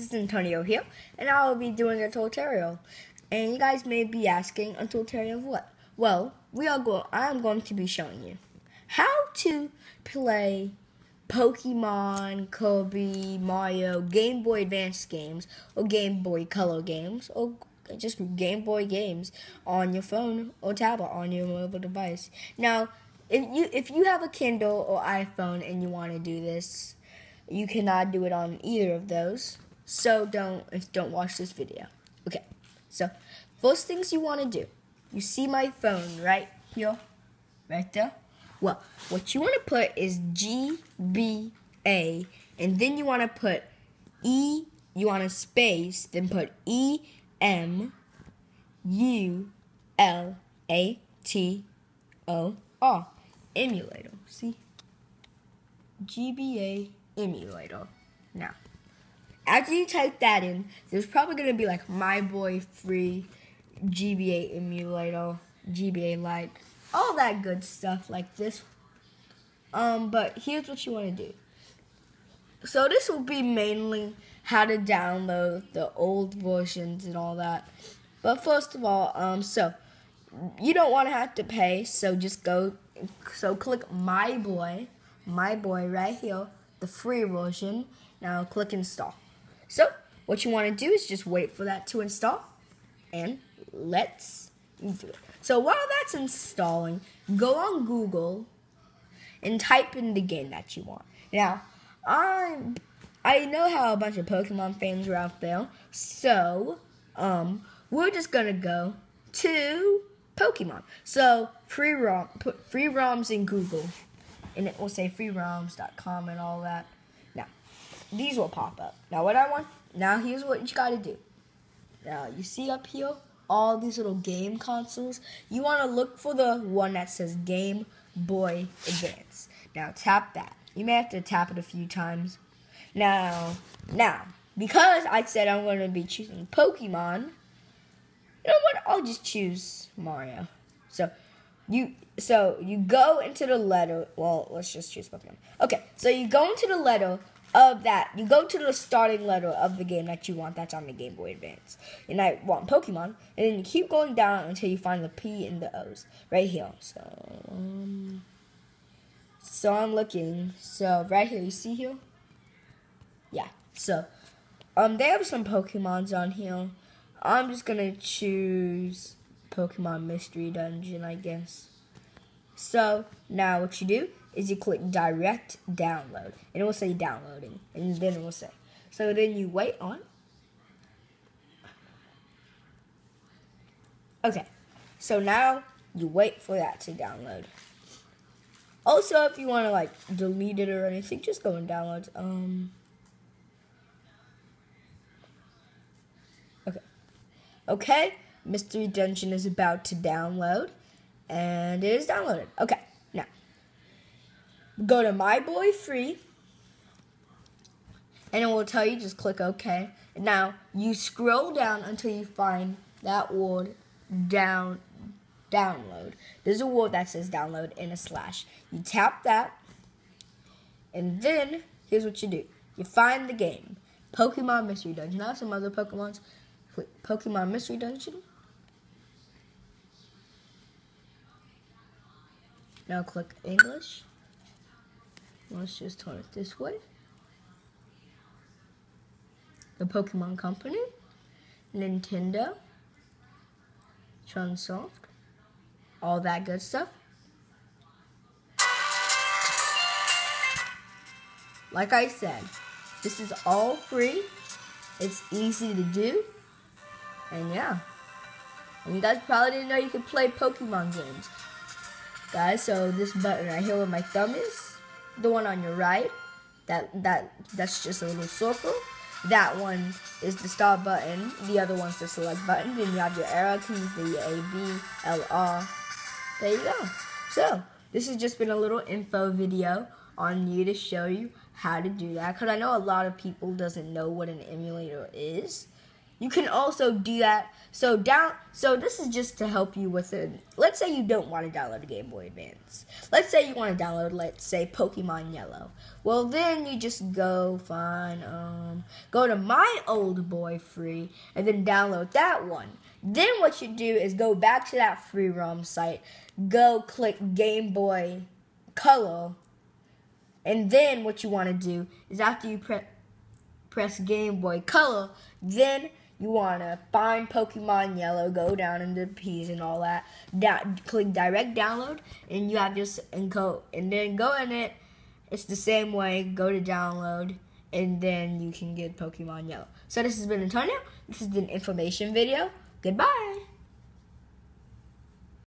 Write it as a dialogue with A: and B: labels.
A: this is Antonio here, and I will be doing a tutorial. And you guys may be asking, a tutorial of what? Well, we are go I am going to be showing you how to play Pokemon, Kirby, Mario, Game Boy Advance games, or Game Boy Color games, or just Game Boy games on your phone or tablet on your mobile device. Now, if you if you have a Kindle or iPhone and you want to do this, you cannot do it on either of those. So don't don't watch this video. Okay. So first things you want to do. You see my phone right here, right there. Well, what you want to put is G B A, and then you want to put E. You want a space, then put E M U L A T O R emulator. See? GBA emulator. Now, after you type that in, there's probably going to be like My Boy Free, GBA emulator, GBA Lite, all that good stuff like this. Um, but here's what you want to do. So this will be mainly how to download the old versions and all that. But first of all, um, so you don't want to have to pay, so just go so click my boy, my boy right here, the free version. Now click install. So what you want to do is just wait for that to install and let's do it. So while that's installing, go on Google and type in the game that you want. Now, I'm I know how a bunch of Pokemon fans are out there, so um, we're just gonna go to Pokemon. So free ROM, put free ROMs in Google, and it will say freeroms.com and all that. These will pop up. Now, what I want. Now, here's what you got to do. Now, you see up here all these little game consoles. You want to look for the one that says Game Boy Advance. Now, tap that. You may have to tap it a few times. Now, now, because I said I'm to be choosing Pokemon, you know what? I'll just choose Mario. So you so you go into the letter. Well, let's just choose Pokemon. Okay, so you go into the letter of that. You go to the starting letter of the game that you want. That's on the Game Boy Advance. And I want Pokemon, and then you keep going down until you find the P and the O's right here. So, um, so I'm looking. So right here, you see here? Yeah. So, um, they have some Pokemons on here. I'm just gonna choose Pokemon Mystery Dungeon, I guess. So now what you do is you click direct download and it will say downloading and then it will say. So then you wait on. Okay, so now you wait for that to download. Also, if you want to like delete it or anything, just go and download. Um, Okay, Okay, Mystery Dungeon is about to download, and it is downloaded. Okay, now go to My Boy Free, and it will tell you just click OK. Now you scroll down until you find that word down download. There's a word that says download in a slash. You tap that, and then here's what you do. You find the game, Pokemon Mystery Dungeon. Now some other Pokemons Pokemon Mystery Dungeon. Now click English. Let's just turn it this way. The Pokemon Company, Nintendo, Chunsoft, all that good stuff. Like I said, this is all free. It's easy to do. And yeah. And you guys probably didn't know you could play Pokemon games. Guys, so this button right here where my thumb is, the one on your right, that that that's just a little circle. That one is the start button. The other one's the select button. Then you have your arrow keys, the A, B, L, R. There you go. So, this has just been a little info video on you to show you how to do that. Because I know a lot of people doesn't know what an emulator is. You can also do that. So down so this is just to help you with it. Let's say you don't want to download a Game Boy Advance. Let's say you want to download let's say Pokemon Yellow. Well then you just go find um go to my old boy free and then download that one. Then what you do is go back to that free ROM site, go click Game Boy Color, and then what you want to do is after you pre- press Game Boy Color, then you want to find Pokemon Yellow, go down into P's and all that, da- click direct download, and you have just and go and then go in it. It's the same way. Go to download, and then you can get Pokemon Yellow. So this has been Antonio. This is an information video. Goodbye.